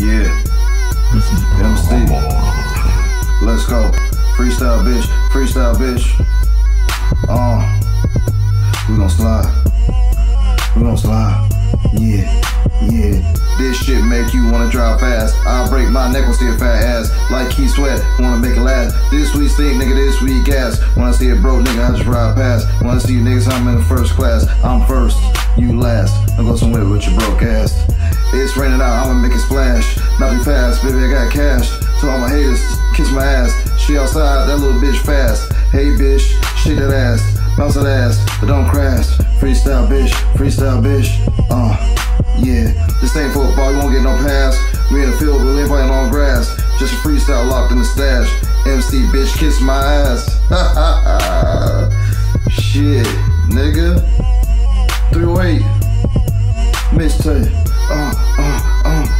Yeah. MC. Let's go. Freestyle bitch. Freestyle bitch. Uh. We gon' slide. We gon' slide. Yeah. Yeah. This shit make you wanna drive fast. I'll break my neck on see a fat ass. Like Keith Sweat, wanna make it last. This week stink, nigga, this week. When I see a broke nigga, I just ride past. When I see you niggas, I'm in the first class. I'm first, you last. I'm go somewhere with your broke ass. It's raining out, I'ma make it splash. Not be fast, baby, I got cash. So all my haters, kiss my ass. She outside, that little bitch fast. Hey bitch, shake that ass. Bounce that ass, but don't crash. Freestyle bitch, freestyle bitch. Uh, yeah. This ain't football, you won't get no pass. We in the field, we ain't playing on grass. Just a freestyle locked in the stash. MC bitch, kiss my ass. Shit, nigga. 308. Mixtape uh, uh, uh.